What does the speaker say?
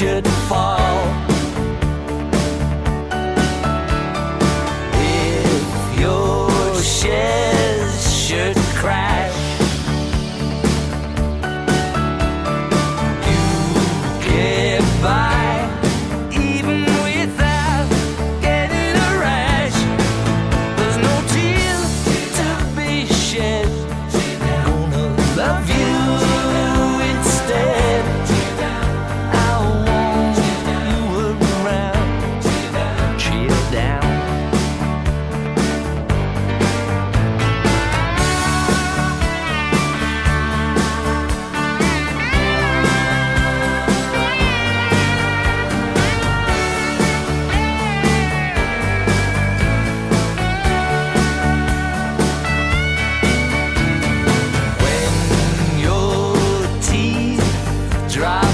should drive.